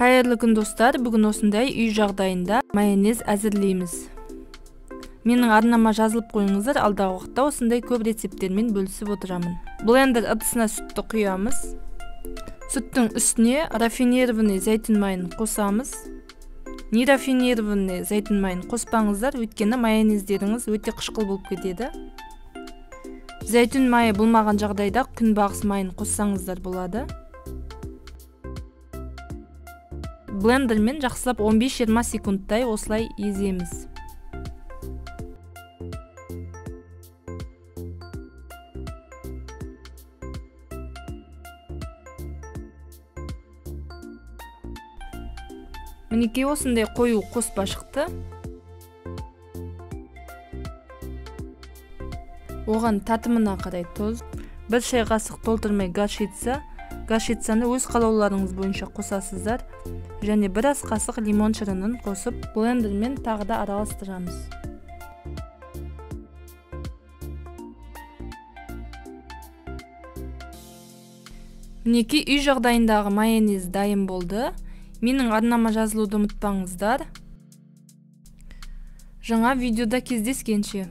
кайырлы күн достар. Бүгүн осындай үй жагдайында майонез азырлайбыз менин арнама жазылып коюңуздар алдагы убакта осындай көп рецепттермен бөлүшүп отурамын блендер ыдысына сүттү куябыз сүттүн үстүнө рафинированный зайтун майын косабыз нерафинированный зайтун майын коспаңыздар өйткені майонездериңиз өтө кышкыл болуп кетеді. Зайтун майы болмаған жағдайда күнбагыс майын коссаңыздар болады. Блендермен жакшылап 15-20 секундтай осылай еземіз. Мінекей осындай коюу коспа шықты оған татымына қарай тоз. Бір шай қасық толтырмай горчица горчицаны өз қалауларыңыз бойынша қосасыздар және бір ас қасық лимон шырынын қосып блендермен тағы да араластырамыз. Мінекей үй жағдайындағы майонез дайын болды. Менің арнама жазылуды ұмытпаңыздар. Жаңа видеода кездескенше.